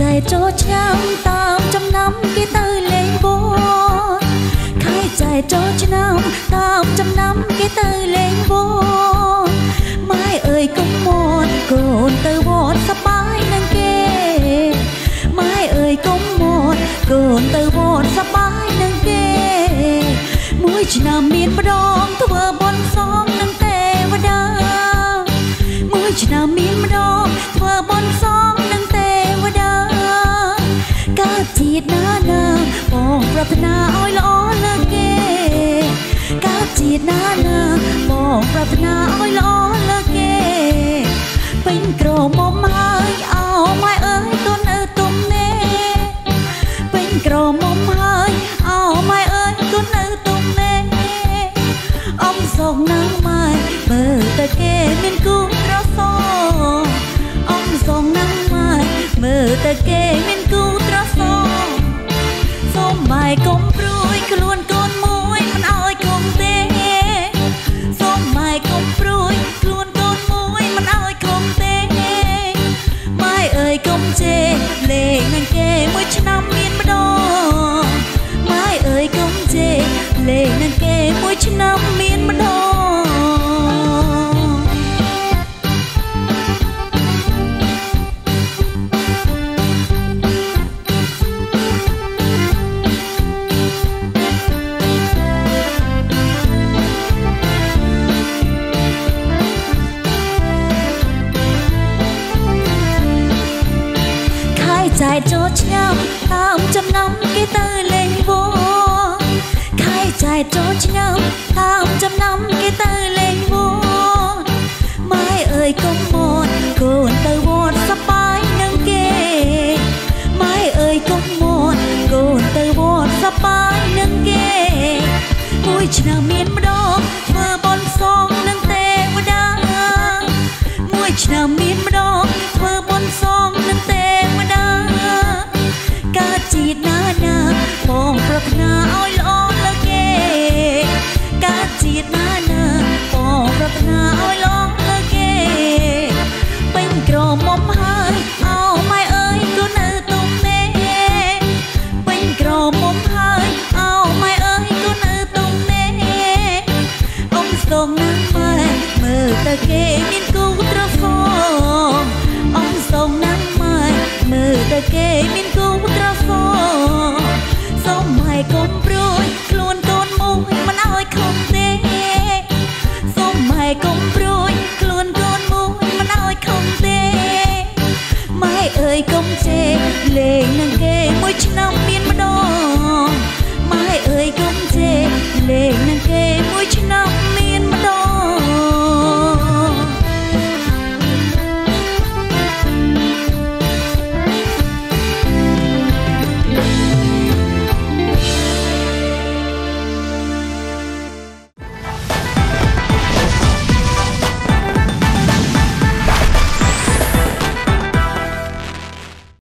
ចូលឆ្នាំតាមចំណាំគេទៅលេងវត្តខែចែចូលឆ្នាំតាមចំណាំគេទៅលេងវត្តម៉ែអើយកុំមត់កូនទៅវត្តសប្បាយនឹងគេម៉ែអើយកុំមត់កូនទៅវត្តសប្បាយនឹងគេមួយឆ្នាំមានម្ដងធ្វើបុណ្យសងនឹងទេវតាមួយឆ្នាំមានម្ដងធ្វើបុណ្យសងនឹងទេវតា កើតជាតិណាណាបងប្រាថ្នាឲ្យល្អលើកគេកើតជាតិណាណាបងប្រាថ្នាឲ្យល្អលើកគេពេញក្រមុំហើយអោម៉ែអើយកូននៅទុំនេពេញក្រមុំហើយអោម៉ែអើយកូននៅទុំនេអ៊ំសងណាស់ម៉ែមើលតែគេមានគូ សូមម៉ែកុំព្រួយខ្លួន ចែកចូលឆ្នាំតាមចំណាំគេទៅលេងវត្តខែចែកចូលឆ្នាំតាមចំណាំគេទៅលេងវត្តម៉ែអើយកុំមត់កូនទៅវត្តសប្បាយនឹងគេម៉ែអើយកុំមត់កូនទៅវត្តសប្បាយនឹងគេមួយឆ្នាំមានម្ដងធ្វើបុណ្យសងនឹងទេវតាមួយឆ្នាំ ជាតិណាណាបងប្រាថ្នាឲ្យល្អលើកគេកើតជាតិណាណាបងប្រាថ្នាឲ្យល្អលើកគេពេញក្រមុំហើយអោម៉ែអើយកូននៅទុំទេពេញក្រមុំហើយអោម៉ែអើយកូននៅទុំទេអ៊ំសូមណាស់ម៉ែមើលទៅគេមានគូត្រសងអ៊ំសូមណាស់ម៉ែមើលទៅគេមានគូត្រសង តែកុំព្រួយខ្លួនកូនមួយមិនឲ្យខំទេម៉ែអើយកុំជេរលេងនឹងគេមួយឆ្នាំ